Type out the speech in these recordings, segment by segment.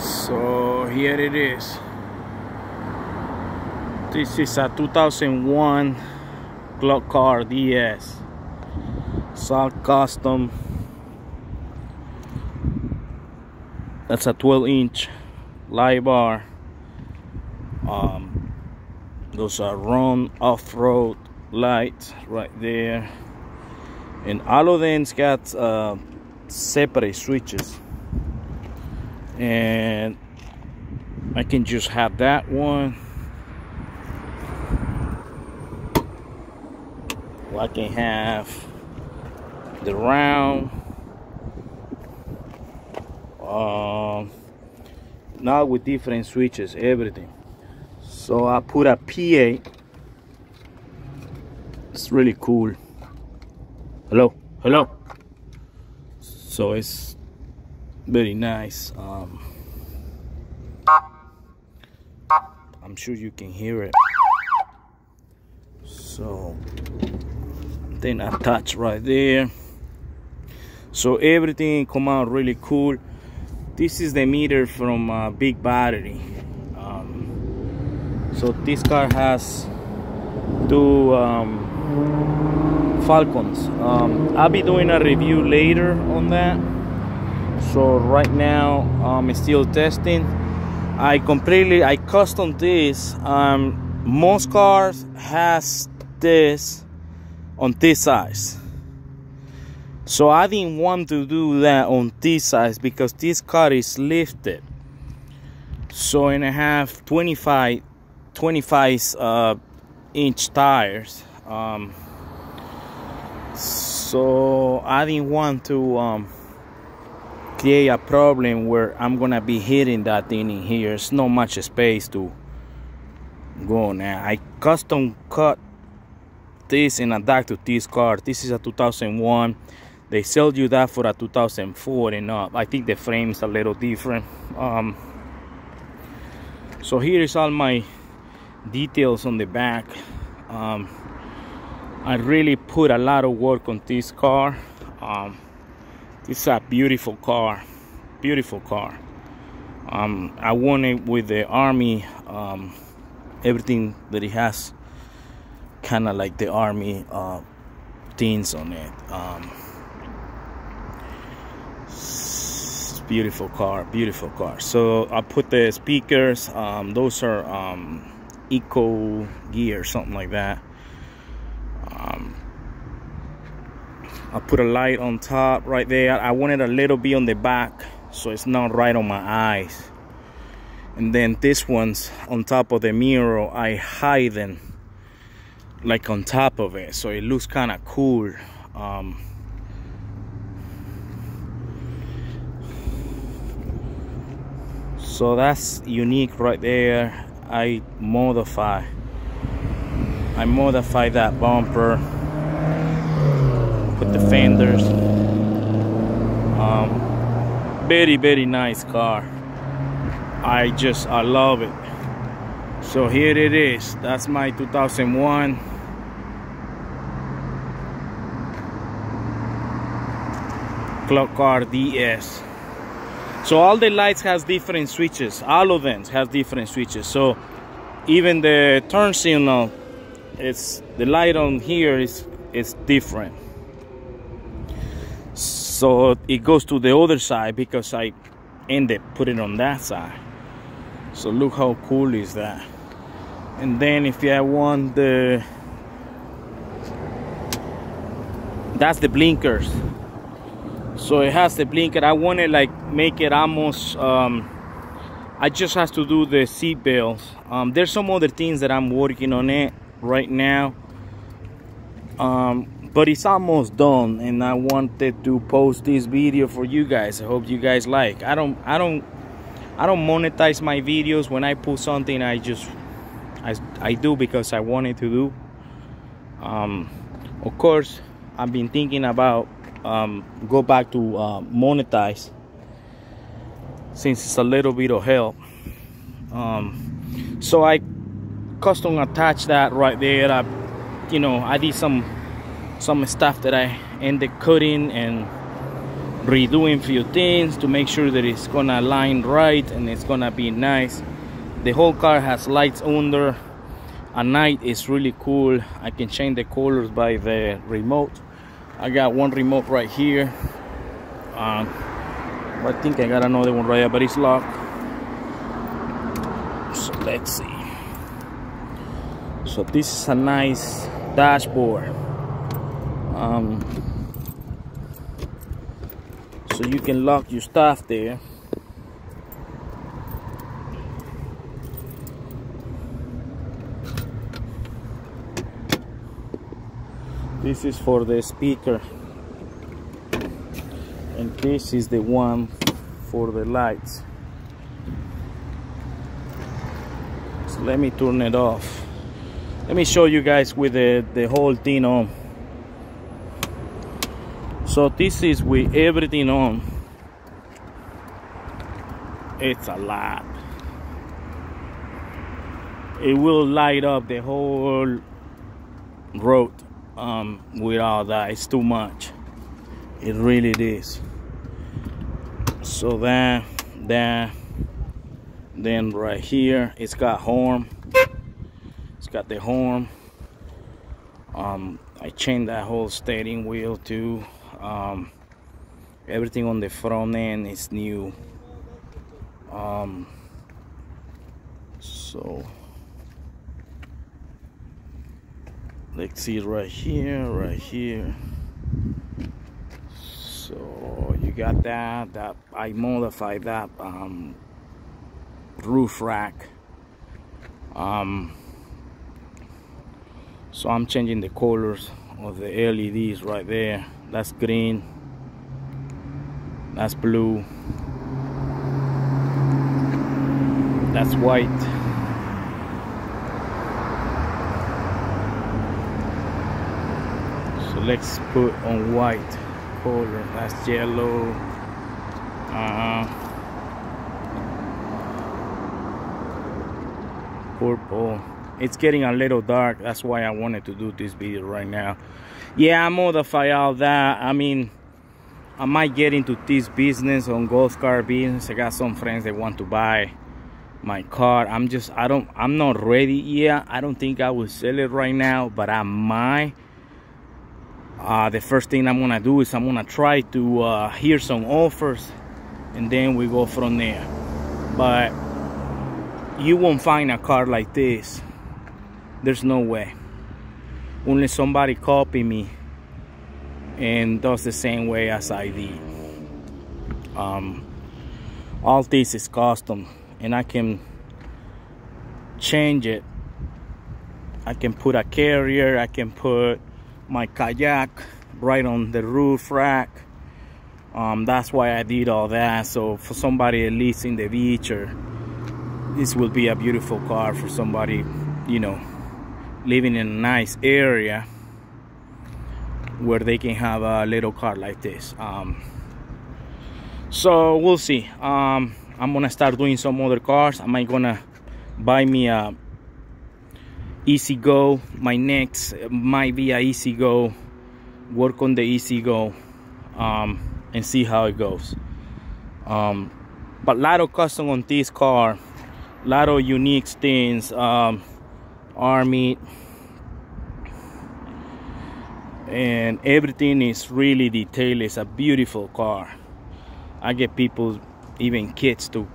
so here it is. This is a 2001 Club Car DS it's all custom. That's a 12 inch light bar. Um, those are run off-road lights right there. And all of them's got uh, separate switches and I can just have that one. I can have the round. Um, now with different switches everything. So I put a PA it's really cool. Hello? Hello? So it's very nice um, I'm sure you can hear it. So then attach right there. So everything come out really cool. This is the meter from uh, big battery. Um, so this car has two um, falcons. Um, i'll be doing a review later on that so right now i'm still testing. I completely i custom this um, most cars has this on this size. So I didn't want to do that on this size because this car is lifted. So and I have 25 25 uh, inch tires um, so I didn't want to um, create a problem where I'm gonna be hitting that thing in here. It's not much space to go now. I custom cut this and adapt to this car. This is a 2001. They sell you that for a 2004 and up. I think the frame is a little different. Um, so here is all my details on the back. Um, I really put a lot of work on this car. Um, it's a beautiful car, beautiful car. Um, I want it with the army, um, everything that it has kind of like the army uh, things on it. Um, beautiful car, beautiful car. So I put the speakers. Um, those are um, Eco Gear, something like that. Um, I put a light on top right there. I wanted a little bit on the back, so it's not right on my eyes. And then this one's on top of the mirror. I hide them like on top of it so it looks kind of cool um, so that's unique right there I modify I modify that bumper fenders um, very very nice car. I just I love it. So here it is. That's my 2001 Club Car DS so all the lights has different switches. All of them has different switches. So even the turn signal it's the light on here is is different so it goes to the other side because I ended putting on that side. So look how cool is that. And then if I want the that's the blinkers. So it has the blinker. I want to like make it almost um, i just have to do the seat belts. Um, there's some other things that i'm working on it right now um, but it's almost done and i wanted to post this video for you guys. I hope you guys like. I don't i don't i don't monetize my videos. When i post something i just i, I do because i wanted to do. Um, of course i've been thinking about um, go back to uh, monetize since it's a little bit of help. Um, so I custom attach that right there. I, you know I did some some stuff that I ended cutting and redoing few things to make sure that it's gonna line right and it's gonna be nice. The whole car has lights under. At night it's really cool. I can change the colors by the remote. I got one remote right here. Um, i think i got another one right here but it's locked. So let's see. So this is a nice dashboard. Um, so you can lock your stuff there. This is for the speaker. And this is the one for the lights. So let me turn it off let me show you guys with the the whole thing on so this is with everything on it's a lot it will light up the whole road um, with all that. It's too much. It really is. So then, then, then right here, it's got horn. Got the horn. Um, I changed that whole steering wheel too. Um, everything on the front end is new. Um, so let's see right here right here so you got that that I modified that um, roof rack um, so I'm changing the colors of the LEDs right there. That's green. That's blue. That's white. So let's put on white color. That's yellow. Uh, purple it's getting a little dark. That's why I wanted to do this video right now. Yeah I modify all that. I mean I might get into this business on golf car business. I got some friends that want to buy my car. I'm just I don't I'm not ready yet. I don't think I will sell it right now but I might. Uh, the first thing I'm gonna do is I'm gonna try to uh, hear some offers and then we go from there. But you won't find a car like this there's no way. Unless somebody copy me and does the same way as I did. Um, all this is custom and I can change it. I can put a carrier I can put my kayak right on the roof rack. Um, that's why I did all that. So for somebody at least in the beach or this will be a beautiful car for somebody you know living in a nice area where they can have a little car like this. Um, so we'll see. Um, I'm gonna start doing some other cars. Am I gonna buy me a E-Z-GO. My next might be a E-Z-GO. Work on the E-Z-GO um, and see how it goes. Um, but a lot of custom on this car. A lot of unique things um, army and everything is really detailed. It's a beautiful car. I get people even kids to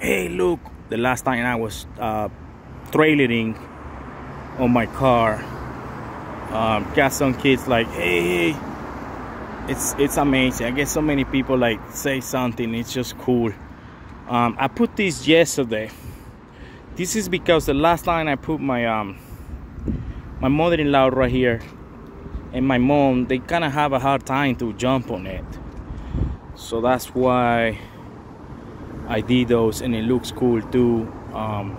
hey look the last time i was uh, trailering on my car um, got some kids like hey, hey. It's it's amazing. I get so many people like say something. It's just cool. Um, i put this yesterday this is because the last time i put my um my mother-in-law right here and my mom they kind of have a hard time to jump on it. So that's why i did those and it looks cool too. Um,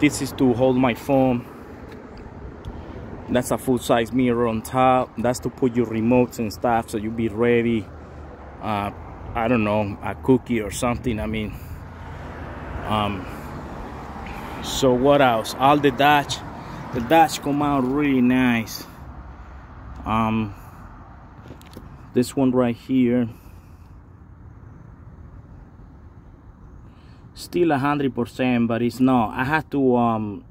this is to hold my phone. That's a full-size mirror on top. That's to put your remotes and stuff so you'll be ready uh, I don't know a cookie or something I mean. Um, so what else? All the Dutch. The Dutch come out really nice. Um this one right here. Still a hundred percent but it's not. I had to um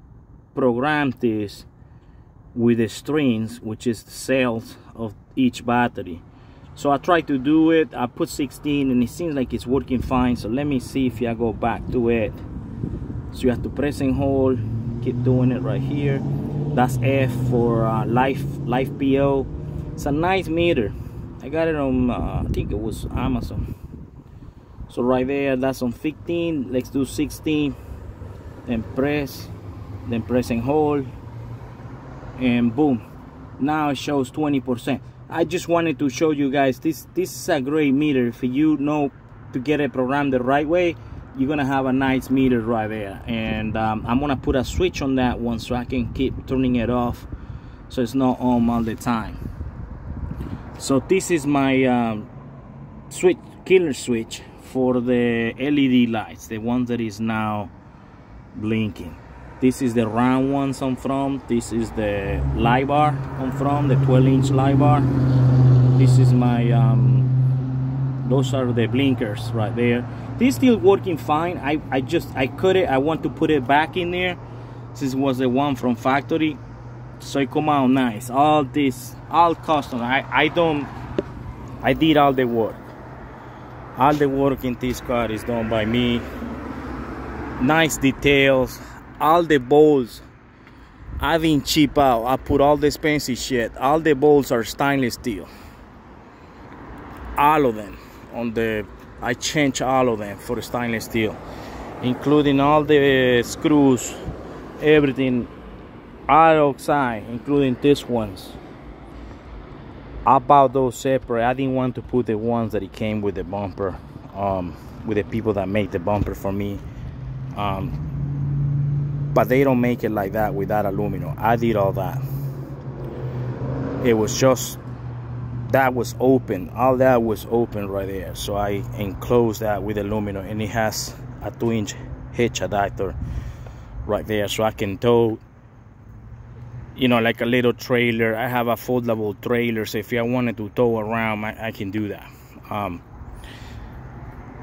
program this with the strings which is the cells of each battery. So I tried to do it. I put 16 and it seems like it's working fine. So let me see if I go back to it so you have to press and hold. Keep doing it right here. That's F for uh, life life PO it's a nice meter. I got it on uh, I think it was Amazon. So right there that's on 15 let's do 16 then press. Then press and hold. And boom. Now it shows 20 percent. I just wanted to show you guys this this is a great meter. If you know to get it programmed the right way you're gonna have a nice meter right there. And um, i'm gonna put a switch on that one so i can keep turning it off so it's not on all the time. So this is my um, switch killer switch for the led lights the one that is now blinking. This is the round ones I'm from. This is the LiBar I'm from the 12 inch light bar. This is my um, those are the blinkers right there. This still working fine. I, I just I cut it. I want to put it back in there this was the one from factory. So it come out nice. All this all custom. I, I don't I did all the work. All the work in this car is done by me. Nice details. All the bowls I didn't cheap out. I put all the expensive shit. All the bowls are stainless steel. All of them on the I changed all of them for stainless steel, including all the screws, everything all outside, including these ones. I bought those separate. I didn't want to put the ones that it came with the bumper, um, with the people that make the bumper for me. Um, but they don't make it like that without aluminum i did all that it was just that was open all that was open right there. So i enclosed that with aluminum and it has a two inch hitch adapter right there. So i can tow you know like a little trailer. I have a foldable trailer so if i wanted to tow around i, I can do that. Um,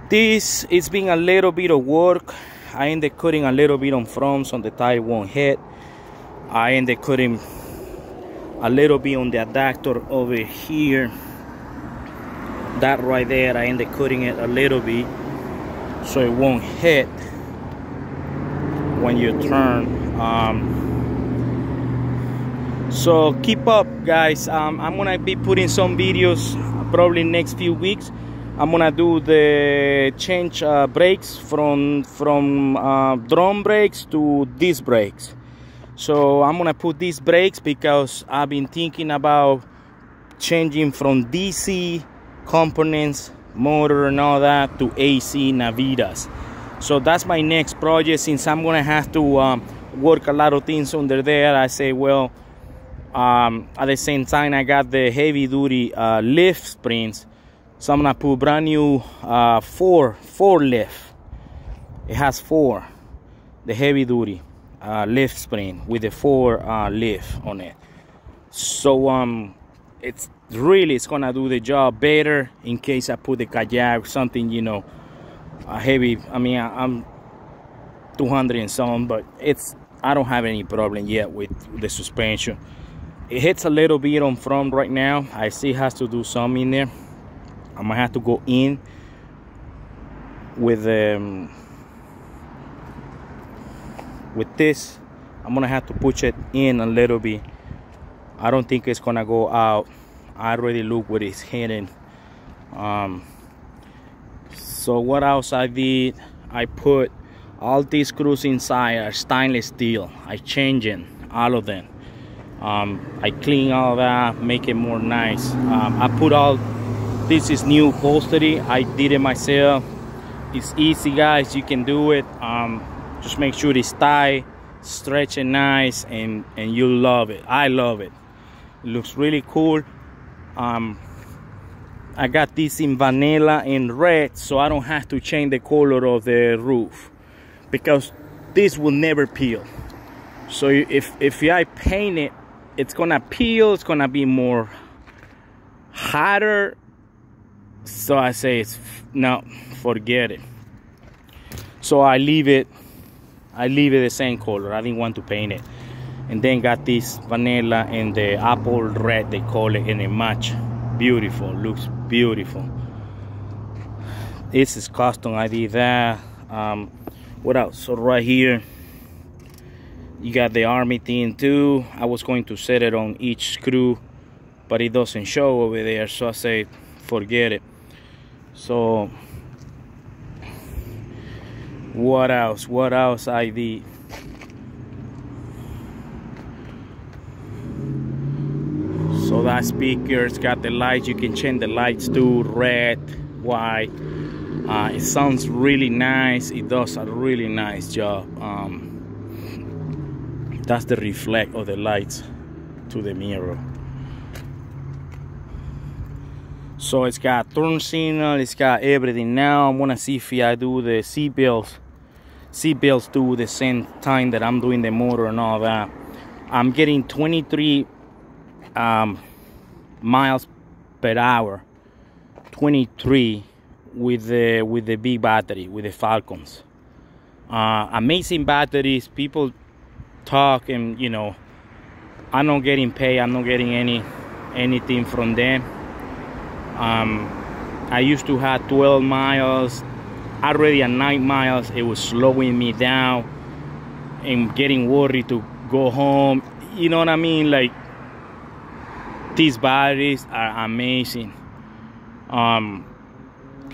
this it's been a little bit of work. I ended cutting a little bit on fronts on the tire won't hit. I ended cutting a little bit on the adapter over here. That right there, I ended cutting it a little bit so it won't hit when you turn. Um, so keep up guys um, i'm gonna be putting some videos probably next few weeks I'm gonna do the change uh, brakes from from uh, drum brakes to disc brakes so I'm gonna put these brakes because I've been thinking about changing from DC components motor and all that to AC Navitas. So that's my next project. Since I'm gonna have to um, work a lot of things under there I say well um, at the same time I got the heavy duty uh, lift springs so I'm gonna put brand new uh, four four lift. It has four the heavy duty uh, lift spring with the four uh, lift on it. So um it's really it's gonna do the job better in case I put the kayak something you know a heavy I mean I, am 200 and some but it's I don't have any problem yet with the suspension. It hits a little bit on front right now. I see has to do some in there. I'm gonna have to go in with um, with this I'm gonna have to push it in a little bit. I don't think it's gonna go out. I already look what it's hitting um, so what else I did? I put all these screws inside are stainless steel. I changing all of them. Um, I clean all that make it more nice. Um, I put all this is new upholstery. I did it myself. It's easy guys. You can do it. Um, just make sure it's tight stretch and nice and and you love it. I love it. It looks really cool. Um, i got this in vanilla and red so i don't have to change the color of the roof because this will never peel. So if if i paint it it's gonna peel it's gonna be more hotter. So I say it's no forget it. So I leave it I leave it the same color. I didn't want to paint it. And then got this vanilla and the apple red they call it and it match. Beautiful looks beautiful. This is custom I did that. Um, what else? So right here you got the army thing too. I was going to set it on each screw but it doesn't show over there so I say forget it. So what else? What else I did so that speaker's got the lights. You can change the lights to red white. Uh, it sounds really nice. It does a really nice job. Um, that's the reflect of the lights to the mirror. So it's got turn signal it's got everything. Now i'm gonna see if i do the seat belts seat belts do the same time that i'm doing the motor and all that. I'm getting 23 um, miles per hour 23 with the with the big battery with the falcons. Uh, amazing batteries people talk and you know i'm not getting paid i'm not getting any anything from them. Um, i used to have 12 miles already at 9 miles it was slowing me down and getting worried to go home. You know what i mean? Like these batteries are amazing. Um,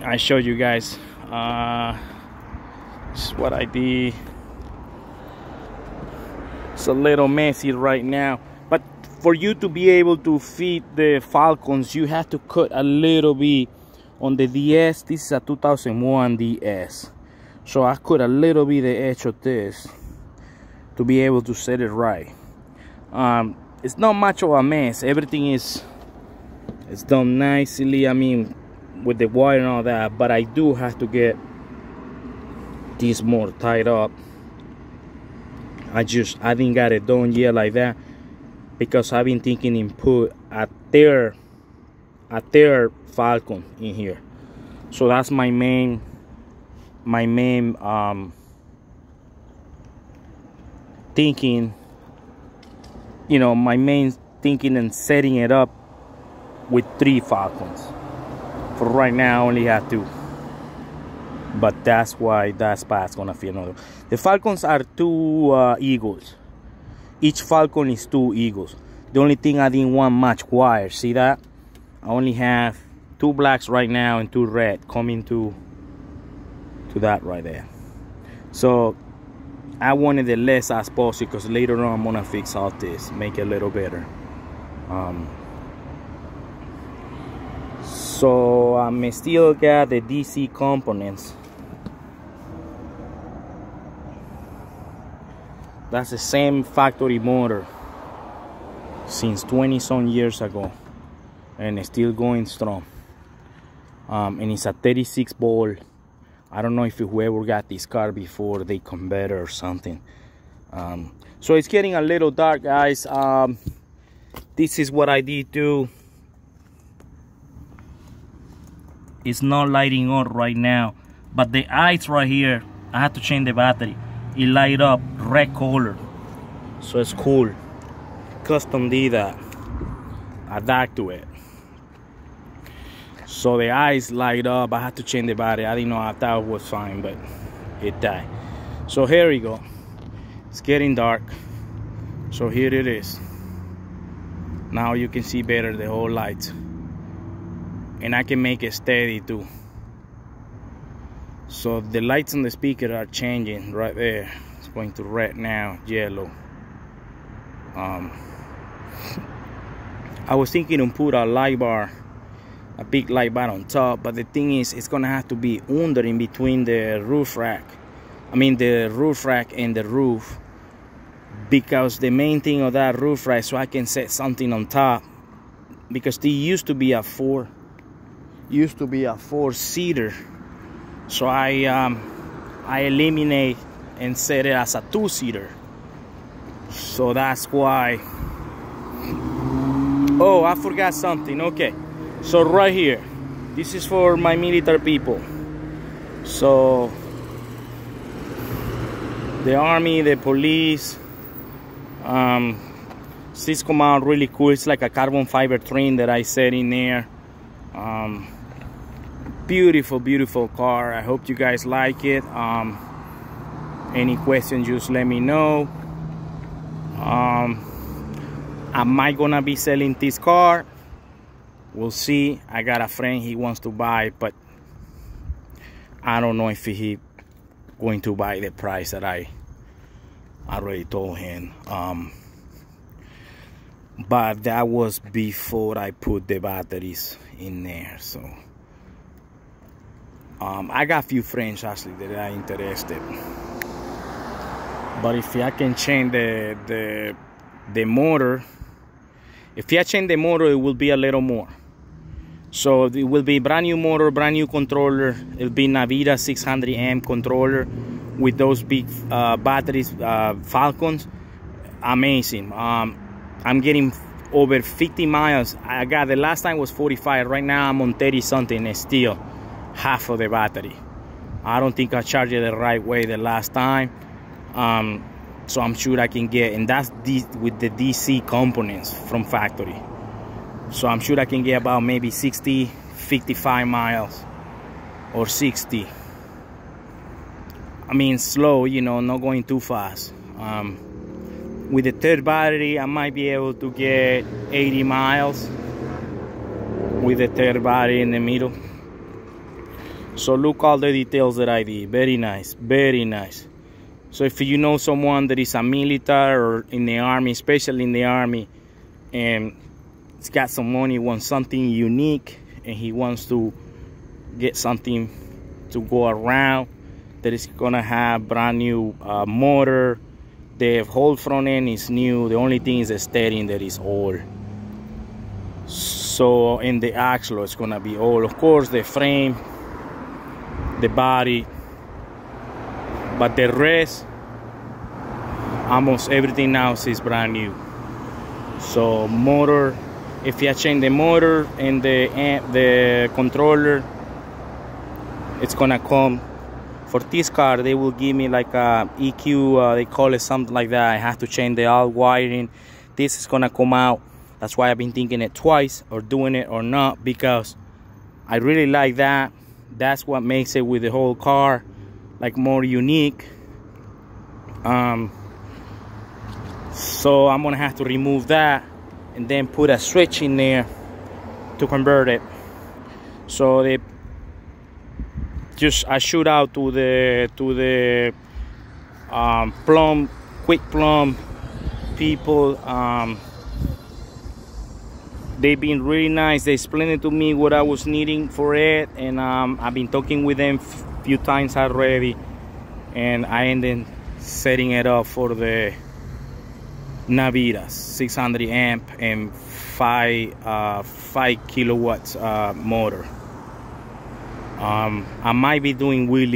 i showed you guys uh, this is what i did. It's a little messy right now but for you to be able to feed the falcons you have to cut a little bit on the ds this is a 2001 ds so i cut a little bit the edge of this to be able to set it right. Um, it's not much of a mess. Everything is it's done nicely i mean with the wire and all that but i do have to get this more tied up. I just I didn't got it done yet like that because I've been thinking in put a third a third falcon in here so that's my main my main um thinking you know my main thinking and setting it up with three falcons for right now I only have two but that's why that spot's gonna feel another. The falcons are two uh, eagles. Each falcon is two eagles. The only thing I didn't want much wire. See that? I only have two blacks right now and two red coming to to that right there. So I wanted the less as possible because later on I'm gonna fix all this, make it a little better. Um, so I'm still got the DC components that's the same factory motor since 20 some years ago and it's still going strong. Um, and it's a 36 ball. I don't know if whoever got this car before they converted or something. Um, so it's getting a little dark guys. Um, this is what I did too it's not lighting up right now but the eyes right here I had to change the battery. It light up red color. So it's cool. Custom did that. Adapt to it so the eyes light up. I had to change the battery I didn't know. I thought it was fine but it died. So here we go. It's getting dark. So here it is. Now you can see better the whole light. And I can make it steady too. So the lights on the speaker are changing right there. It's going to red now yellow. Um, I was thinking to put a light bar a big light bar on top but the thing is it's gonna have to be under in between the roof rack. I mean the roof rack and the roof because the main thing of that roof rack so I can set something on top because they used to be a four used to be a four seater so I um, I eliminate and set it as a two-seater. So that's why. Oh I forgot something. Okay so right here this is for my military people. So the army the police um come out really cool. It's like a carbon fiber trim that i set in there. Um beautiful beautiful car. I hope you guys like it. Um any questions just let me know. Um am i gonna be selling this car we'll see i got a friend he wants to buy but i don't know if he going to buy the price that i already told him um but that was before i put the batteries in there so um, I got a few friends actually that are interested. But if I can change the the the motor, if I change the motor, it will be a little more. So it will be brand new motor, brand new controller. It'll be Navita 600 amp controller with those big uh, batteries, uh, Falcons. Amazing. Um, I'm getting over 50 miles. I got the last time was 45. Right now I'm on 30 something and still half of the battery. I don't think I charged it the right way the last time. Um, so I'm sure I can get, and that's with the DC components from factory. So I'm sure I can get about maybe 60, 55 miles or 60. I mean, slow, you know, not going too fast. Um, with the third battery, I might be able to get 80 miles with the third battery in the middle. So look all the details that I did. Very nice, very nice. So if you know someone that is a military or in the army, especially in the army, and he's got some money, wants something unique, and he wants to get something to go around that is gonna have brand new uh, motor. The whole front end is new. The only thing is the steering that is old. So in the axle, it's gonna be old. Of course, the frame the body but the rest almost everything else is brand new so motor if you change the motor and the the controller it's gonna come. For this car they will give me like a EQ uh, they call it something like that. I have to change the all wiring. This is gonna come out. That's why I've been thinking it twice or doing it or not because I really like that. That's what makes it with the whole car like more unique. Um, so I'm gonna have to remove that and then put a switch in there to convert it. So they just I shoot out to the to the um, plumb quick plumb people um, they've been really nice. They explained to me what i was needing for it and um, i've been talking with them few times already and i ended setting it up for the navitas 600 amp and 5 uh, 5 kilowatts uh, motor. Um, i might be doing wheelie